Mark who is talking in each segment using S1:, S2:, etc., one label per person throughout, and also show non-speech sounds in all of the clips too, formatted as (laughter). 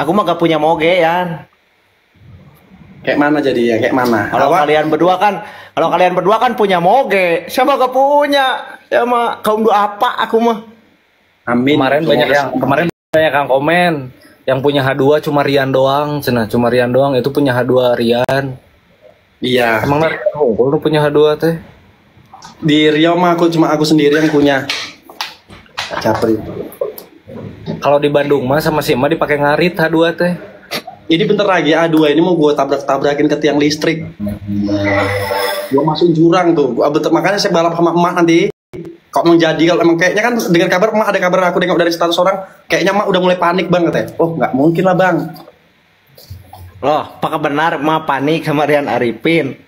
S1: Aku mah gak punya moge ya.
S2: Kayak mana jadi ya? Kayak mana?
S1: Kalau kalian berdua kan, kalau kalian berdua kan punya moge. Siapa gak punya? Ya mah kaum dua apa aku mah.
S2: Amin.
S3: Kemarin banyak yang kemarin banyak yang komen yang punya H2 cuma Rian doang, cenah cuma Rian doang itu punya H2 Rian.
S2: Iya.
S3: Emang Rian oh, lu punya H2 teh?
S2: Di Riau mah aku cuma aku sendiri yang punya. Capri.
S3: Kalau di Bandung mah sama si Emak dipakai ngarit H2 teh.
S2: Ini bentar lagi A2 ini mau gue tabrak-tabrakin ke tiang listrik. Gue masuk jurang tuh. Gua, betul, makanya saya balap sama emak nanti. Kok emang jadi kalau emang kayaknya kan dengan kabar emak ada kabar aku nengok dari status orang kayaknya emak udah mulai panik bang katanya. Oh nggak mungkin lah bang.
S1: Loh, apakah benar mah panik sama Rian Arifin?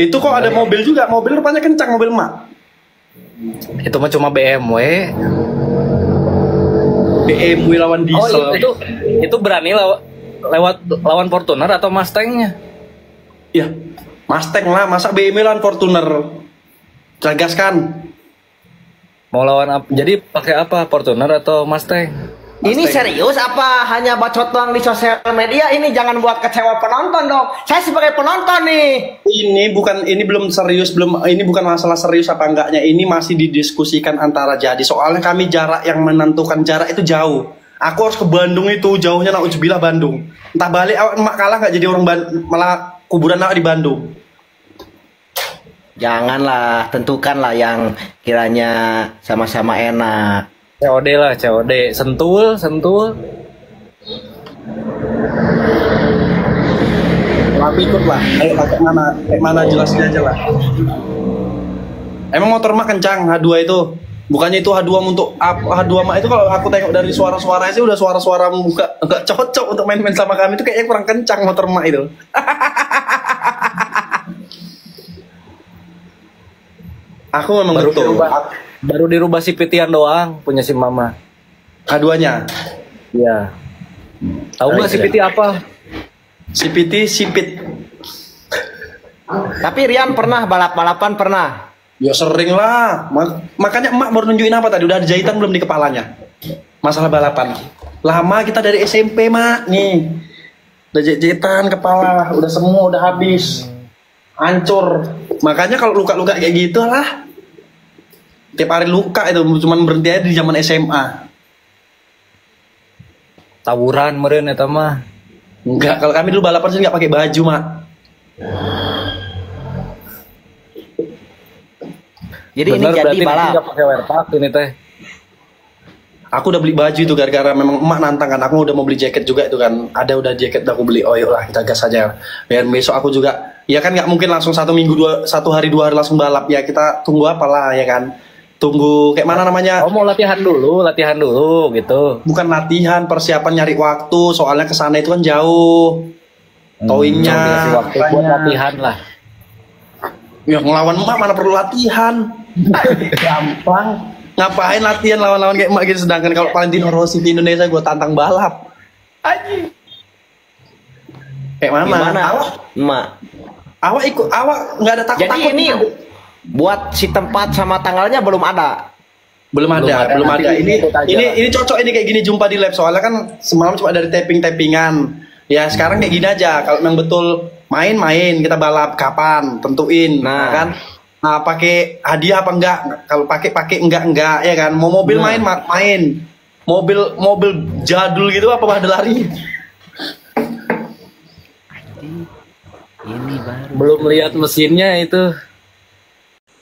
S2: Itu kok ada mobil juga. Mobil rupanya kencang mobil emak.
S3: Itu mah cuma BMW.
S2: BMW lawan
S3: Oh
S2: diesel.
S3: itu itu berani law- lewat lawan Fortuner atau Mustangnya?
S2: Ya, Mustang lah, masa BMW lawan Fortuner. Cagas kan?
S3: Mau lawan apa? Jadi pakai apa? Fortuner atau Mustang?
S1: Ini serius apa hanya bacot doang di sosial media? Ini jangan buat kecewa penonton dong. Saya sebagai penonton nih.
S2: Ini bukan ini belum serius belum ini bukan masalah serius apa enggaknya ini masih didiskusikan antara jadi soalnya kami jarak yang menentukan jarak itu jauh. Aku harus ke Bandung itu jauhnya nak Ujubilah Bandung. Entah balik awak emak kalah nggak jadi orang Ban- malah kuburan awak di Bandung.
S1: Janganlah, tentukanlah yang kiranya sama-sama enak.
S3: COD lah, COD. Sentul, sentul.
S2: Tapi ikut lah. Ayo kayak mana kayak mana jelasin aja lah. Emang motor mak kencang H2 itu. Bukannya itu H2 untuk apa H2 mak itu kalau aku tengok dari suara-suaranya sih udah suara-suara muka enggak cocok untuk main-main sama kami itu kayaknya kurang kencang motor mak itu. aku memang betul.
S3: Baru dirubah si Pitian doang punya si Mama.
S2: H2-nya.
S3: Iya. Tahu nggak si. Piti apa?
S2: CPT sipit.
S1: Tapi Rian pernah balap-balapan pernah.
S2: Ya sering lah. Ma- makanya emak baru nunjukin apa tadi? Udah ada jahitan belum di kepalanya? Masalah balapan. Lama kita dari SMP, Mak. Nih. Udah jahitan kepala, udah semua udah habis. Hancur. Makanya kalau luka-luka kayak gitu lah. Tiap hari luka itu cuman berhenti aja di zaman SMA.
S3: Tawuran meren eta mah.
S2: Enggak, kalau kami dulu balapan sih nggak pakai baju, Mak.
S1: Jadi ini
S3: Bener,
S1: jadi
S3: berarti
S1: balap.
S3: nggak pakai wear pack ini teh.
S2: Aku udah beli baju itu gara-gara memang emak nantang kan. Aku udah mau beli jaket juga itu kan. Ada udah jaket udah aku beli. Oh yuk lah kita gas aja. Biar besok aku juga. Ya kan nggak mungkin langsung satu minggu dua satu hari dua hari langsung balap ya kita tunggu apalah ya kan. Tunggu kayak mana namanya?
S3: Oh mau latihan dulu, latihan dulu gitu.
S2: Bukan latihan persiapan nyari waktu. Soalnya ke sana itu kan jauh. Towingnya.
S3: Hmm, waktu buat latihan lah.
S2: Ya ngelawan emak mana perlu latihan. (laughs) Gampang. Ngapain latihan lawan-lawan kayak emak gitu sedangkan kalau Valentino Rossi di Indonesia gue tantang balap. Aji. Kayak mana?
S1: Gimana?
S2: Awak,
S1: Emak.
S2: awak ikut, awak nggak ada takut
S1: Jadi ini buat si tempat sama tanggalnya belum ada.
S2: belum ada,
S3: Belum ada,
S2: belum ada. Ini ini ini cocok ini kayak gini jumpa di lab soalnya kan semalam cuma dari tapping tappingan. Ya sekarang kayak gini aja. Kalau memang betul main-main kita balap kapan tentuin,
S1: Nah.
S2: nah kan. Nah, pakai hadiah apa enggak? Kalau pakai pakai enggak enggak ya kan. Mau mobil
S1: Nah.
S2: main ma- main. Mobil mobil jadul gitu apa pada lari.
S1: Ini baru.
S3: Belum lihat mesinnya itu.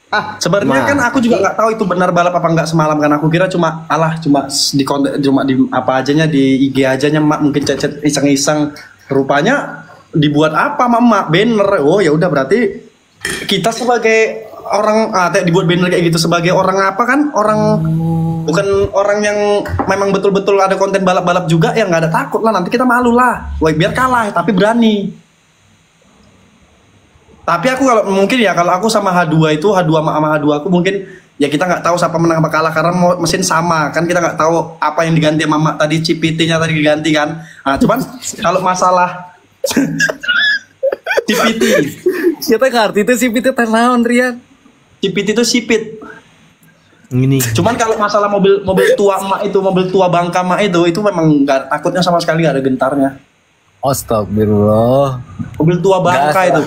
S2: Ah, sebenarnya kan aku juga nggak tahu itu benar balap apa enggak semalam kan. Aku kira cuma alah cuma di konten cuma di apa ajanya di IG ajanya mak mungkin cecet iseng-iseng. Rupanya dibuat apa mak banner. Oh ya udah berarti kita sebagai orang ah teh dibuat banner kayak gitu sebagai orang apa kan orang bukan orang yang memang betul-betul ada konten balap-balap juga ya nggak ada takut lah nanti kita malu lah. Wah biar kalah tapi berani. Tapi aku kalau mungkin ya kalau aku sama H2 itu H2 sama sama H2 aku mungkin ya kita nggak tahu siapa menang apa kalah karena mesin sama kan kita nggak tahu apa yang diganti sama Mak tadi CPT-nya tadi diganti kan. Nah, cuman kalau masalah (laughs) CPT,
S3: Kita ngerti itu si Piti teh naon Rian.
S2: CPT itu sipit.
S1: Ini.
S2: Cuman kalau masalah mobil mobil tua emak itu, mobil tua bangka emak itu, itu memang nggak takutnya sama sekali nggak ada gentarnya.
S3: Astagfirullah.
S2: Mobil tua bangka
S3: Gas
S2: itu.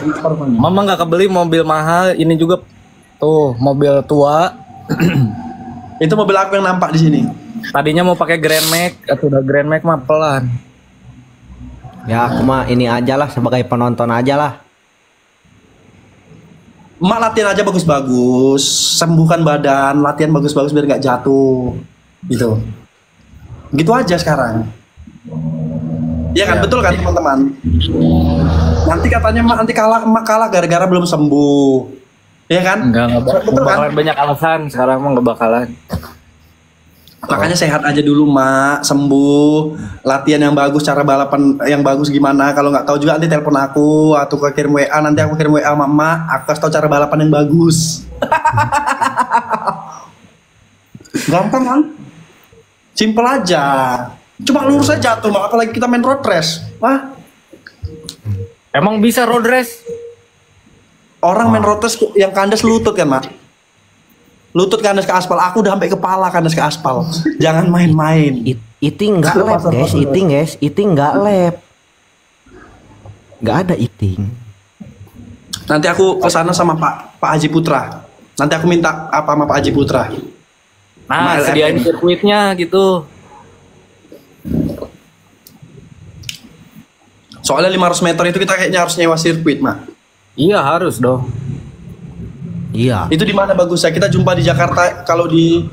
S3: Mama nggak kebeli mobil mahal, ini juga tuh mobil tua. (clears throat)
S2: Itu mobil aku yang nampak di sini.
S3: Tadinya mau pakai Grand Max, atau udah Grand Max mah pelan.
S1: Ya aku mah ini aja lah sebagai penonton aja lah.
S2: Emak latihan aja bagus-bagus, sembuhkan badan, latihan bagus-bagus biar nggak jatuh, gitu. Gitu aja sekarang. Iya kan, betul kan teman-teman? Nanti katanya emak nanti kalah, emak kalah gara-gara belum sembuh. Iya kan?
S3: Enggak, enggak bak-
S2: Betul kan?
S3: bakalan banyak alasan. Sekarang mah nggak bakalan.
S2: Makanya sehat aja dulu, Mak. Sembuh. Latihan yang bagus, cara balapan yang bagus gimana. Kalau nggak tahu juga nanti telepon aku atau ke kirim WA. Nanti aku kirim WA sama Mak. Aku kasih tahu cara balapan yang bagus. (laughs) Gampang kan? Simple aja. Cuma lurus aja jatuh, Mak. Apalagi kita main road race. Wah,
S3: Emang bisa road race?
S2: orang main road race yang kandas lutut kan, Mak? Lutut kandas ke aspal. Aku udah sampai kepala kandas ke aspal. Jangan main-main.
S1: It, eating nggak lab guys, eating guys, eating nggak lab. Nggak ada eating.
S2: Nanti aku ke sana sama Pak Pak Haji Putra. Nanti aku minta apa sama Pak Haji Putra.
S3: Nah, sediain sirkuitnya gitu.
S2: Soalnya 500 meter itu kita kayaknya harus nyewa sirkuit, mah.
S3: Iya harus dong.
S1: Iya.
S2: Itu di mana bagusnya? Kita jumpa di Jakarta. Kalau di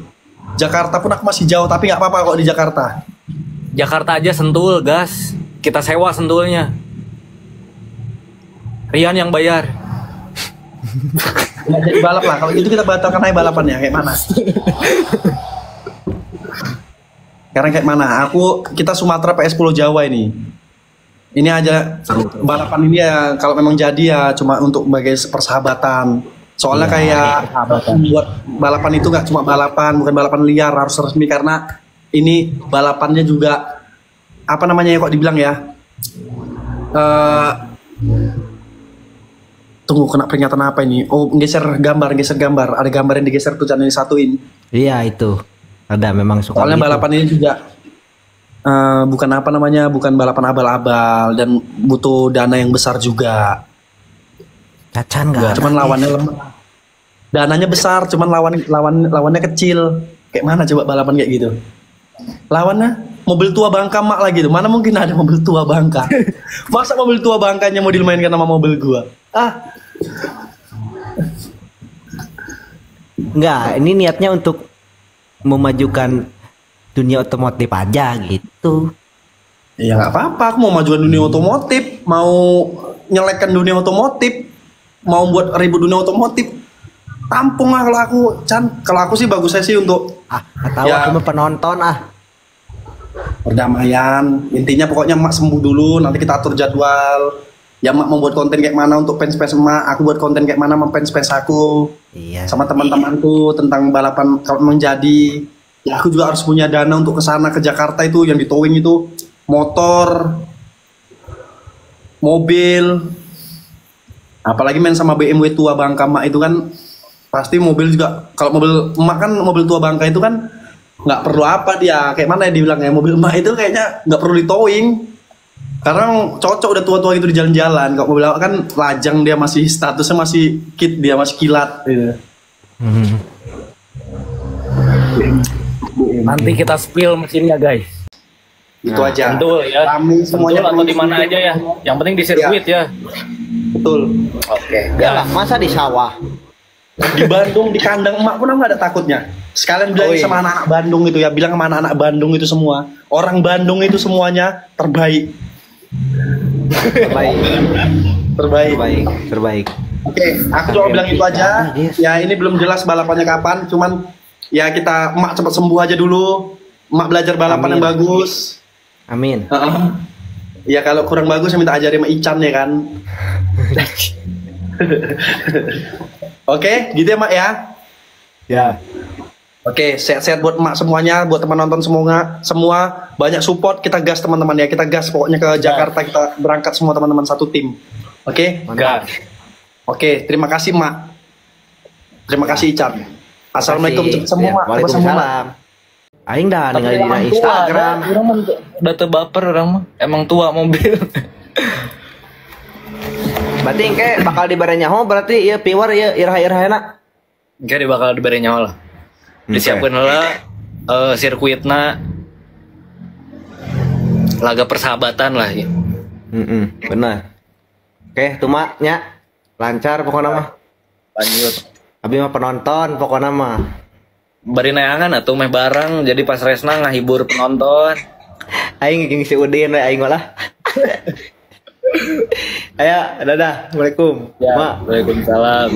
S2: Jakarta pun aku masih jauh, tapi nggak apa-apa kok di Jakarta.
S3: Jakarta aja sentul gas. Kita sewa sentulnya. Rian yang bayar.
S2: Nggak (laughs) jadi balap lah. Kalau gitu kita batalkan aja balapannya. Kayak mana? (laughs) Sekarang kayak mana? Aku kita Sumatera PS Pulau Jawa ini. Ini aja balapan ini ya kalau memang jadi ya cuma untuk sebagai persahabatan. Soalnya kayak buat balapan itu nggak cuma balapan, bukan balapan liar harus resmi karena ini balapannya juga apa namanya ya kok dibilang ya? Eh tunggu kena peringatan apa ini? Oh geser gambar, geser gambar. Ada gambar yang digeser tuh jangan disatuin.
S1: Iya itu. Ada memang suka
S2: Soalnya
S1: gitu.
S2: balapan ini juga eh, bukan apa namanya, bukan balapan abal-abal dan butuh dana yang besar juga.
S1: Cacan ada.
S2: Cuman lawannya lemah. Dananya besar, cuman lawan lawan lawannya kecil. Kayak mana coba balapan kayak gitu? Lawannya mobil tua bangka mak lagi tuh. Mana mungkin ada mobil tua bangka? (laughs) Masa mobil tua bangkanya mau dimainkan sama mobil gua? Ah,
S1: Nggak, ini niatnya untuk memajukan dunia otomotif aja gitu.
S2: Ya nggak apa-apa, aku mau majukan dunia otomotif, mau nyelekan dunia otomotif, mau buat ribut dunia otomotif. Tampung lah kalau aku, Chan. Kalau aku sih bagusnya sih untuk
S1: Ah, nggak tahu
S2: Ya.
S1: aku penonton ah.
S2: perdamaian. Intinya pokoknya emak sembuh dulu, nanti kita atur jadwal. Ya emak mau buat konten kayak mana untuk fans-fans emak, aku buat konten kayak mana sama fans-fans aku.
S1: Iya.
S2: Sama teman-temanku tentang balapan kalau memang jadi. Ya aku juga harus punya dana untuk ke sana ke Jakarta itu yang di towing itu. Motor, mobil, apalagi main sama BMW tua Bangka Mak itu kan pasti mobil juga kalau mobil emak kan mobil tua Bangka itu kan nggak perlu apa dia. Kayak mana ya dibilang ya mobil emak itu kayaknya nggak perlu di towing. Karena cocok udah tua-tua gitu di jalan-jalan. Kalau mobil awak kan lajang dia masih statusnya masih kit dia masih kilat. Gitu.
S1: Hmm.
S3: Nanti kita spill mesinnya guys.
S2: Itu aja.
S3: Sentul ya.
S2: Rame semuanya
S3: Sentul atau di mana aja ya. Yang penting di sirkuit ya.
S2: Betul. Oke.
S1: Ya lah, masa di sawah?
S2: Di Bandung di kandang emak pun nggak ada takutnya. Sekalian bilang
S1: Oh, iya.
S2: sama anak-anak Bandung itu ya, bilang sama anak-anak Bandung itu semua. Orang Bandung itu semuanya terbaik.
S1: Terbaik,
S2: Terbaik.
S1: terbaik, terbaik.
S2: Oke, aku cuma bilang itu aja.
S1: Yes.
S2: Ya ini belum jelas balapannya kapan, cuman ya kita emak cepat sembuh aja dulu. Emak belajar balapan
S1: Amin.
S2: yang bagus.
S1: Amin.
S2: Heeh. Ya kalau kurang bagus ya minta ajarin sama Ican ya kan. (laughs) Oke, gitu ya Mak ya.
S3: Ya.
S2: Oke, sehat-sehat buat emak semuanya, buat teman nonton semua, semua banyak support, kita gas teman-teman ya, kita gas pokoknya ke Jakarta kita berangkat semua teman-teman satu tim. Oke,
S3: Gas.
S2: oke, terima kasih Mak, terima kasih Ican. Assalamualaikum sembuh
S1: Ya. Waalaikumsalam. Aing dah
S3: emang
S1: di
S3: tua,
S1: Instagram.
S3: orang mah udah terbaper orang mah emang tua mobil (laughs)
S1: Berarti engke bakal dibere nyaho berarti ieu piwar ieu irah-irah enak.
S3: Enggak dia bakal diberi nyawa lah disiapin lah eh, sirkuitnya laga persahabatan lah ya.
S1: Heeh, benar. Oke, tuh mak nya lancar pokoknya mah.
S3: lanjut
S1: Abi mah penonton pokoknya mah.
S3: bari neangan atuh meh bareng jadi pas resna ngahibur penonton (laughs)
S1: Aing ngisi Udin we aing malah. (laughs) Aya, dadah. Assalamualaikum.
S3: ya
S1: Mak.
S3: waalaikumsalam